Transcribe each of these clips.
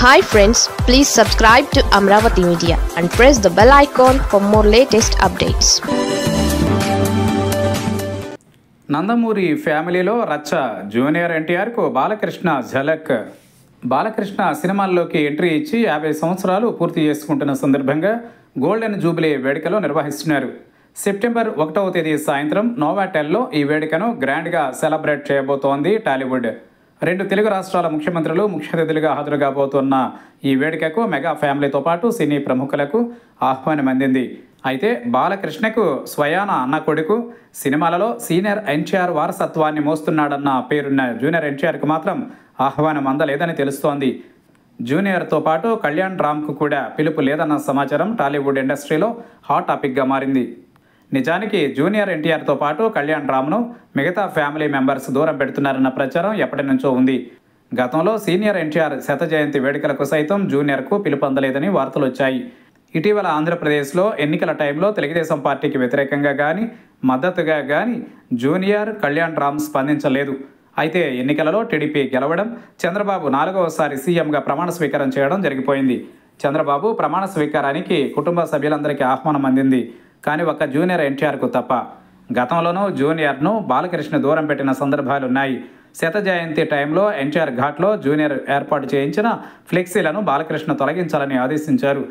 Hi friends please subscribe to Amaravati media and press the bell icon for more latest updates Nandamuri ఫ్యామిలీలో రచ్చ junior ఎన్టీఆర్కు బాలకృష్ణ ఝలక్. బాలకృష్ణ సినిమాల్లోకి entry ఇచ్చి యాభై సంవత్సరాలు పూర్తి చేసుకుంటున్న సందర్భంగా గోల్డెన్ జూబిలీ వేడుకలో నిర్వహిస్తున్నారు. సెప్టెంబర్ ఒకటవ తేదీ సాయంత్రం నోవాటెల్లో ఈ వేడుకను గ్రాండ్గా సెలబ్రేట్ చేయబోతోంది టాలీవుడ్. రెండు తెలుగు రాష్ట్రాల ముఖ్యమంత్రులు ముఖ్య అతిథులుగా హాజరు కాబోతున్న ఈ వేడుకకు మెగా ఫ్యామిలీతో పాటు సినీ ప్రముఖులకు ఆహ్వానం అందింది. అయితే బాలకృష్ణకు స్వయాన అన్న కొడుకు సినిమాలలో సీనియర్ ఎన్టీఆర్ వారసత్వాన్ని మోస్తున్నాడన్న పేరున్న జూనియర్ ఎన్టీఆర్కు మాత్రం ఆహ్వానం అందలేదని తెలుస్తోంది. జూనియర్తో పాటు కళ్యాణ్ రామ్కు కూడా పిలుపు లేదన్న సమాచారం టాలీవుడ్ ఇండస్ట్రీలో హాట్ టాపిక్గా మారింది. నిజానికి జూనియర్ ఎన్టీఆర్తో పాటు కళ్యాణ్ రామ్ను మిగతా ఫ్యామిలీ మెంబర్స్ దూరం పెడుతున్నారన్న ప్రచారం ఎప్పటి నుంచో ఉంది. గతంలో సీనియర్ ఎన్టీఆర్ శత జయంతి వేడుకలకు సైతం జూనియర్కు పిలుపొందలేదని వార్తలు వచ్చాయి. ఇటీవల ఆంధ్రప్రదేశ్లో ఎన్నికల టైంలో తెలుగుదేశం పార్టీకి వ్యతిరేకంగా కానీ మద్దతుగా కానీ జూనియర్ కళ్యాణ్ రామ్ స్పందించలేదు. అయితే ఎన్నికలలో టీడీపీ గెలవడం చంద్రబాబు నాలుగవసారి సీఎంగా ప్రమాణ స్వీకారం చేయడం జరిగిపోయింది. చంద్రబాబు ప్రమాణ స్వీకారానికి కుటుంబ సభ్యులందరికీ ఆహ్వానం అందింది. కానీ ఒక్క జూనియర్ ఎన్టీఆర్కు తప్ప. గతంలోనూ జూనియర్ను బాలకృష్ణ దూరం పెట్టిన సందర్భాలున్నాయి. శత జయంతి టైంలో ఎన్టీఆర్ ఘాట్లో జూనియర్ ఏర్పాటు చేయించిన ఫ్లెక్సీలను బాలకృష్ణ తొలగించాలని ఆదేశించారు.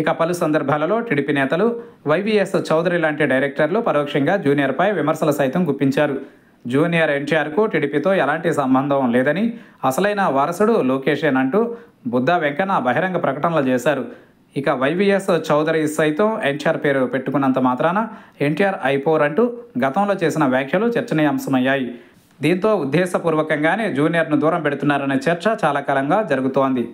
ఇక పలు సందర్భాలలో టీడీపీ నేతలు వైవీఎస్ చౌదరి లాంటి డైరెక్టర్లు పరోక్షంగా జూనియర్పై విమర్శలు సైతం గుప్పించారు. జూనియర్ ఎన్టీఆర్కు టీడీపీతో ఎలాంటి సంబంధం లేదని అసలైన వారసుడు లోకేషేన్ అంటూ బుద్ధా వెంకన్న బహిరంగ ప్రకటనలు చేశారు. ఇక వైవీఎస్ చౌదరి సైతం ఎన్టీఆర్ పేరు పెట్టుకున్నంత మాత్రాన ఎన్టీఆర్ అయిపోర్ అంటూ గతంలో చేసిన వ్యాఖ్యలు చర్చనీయాంశమయ్యాయి. దీంతో ఉద్దేశపూర్వకంగానే జూనియర్ను దూరం పెడుతున్నారనే చర్చ చాలా కాలంగా జరుగుతోంది.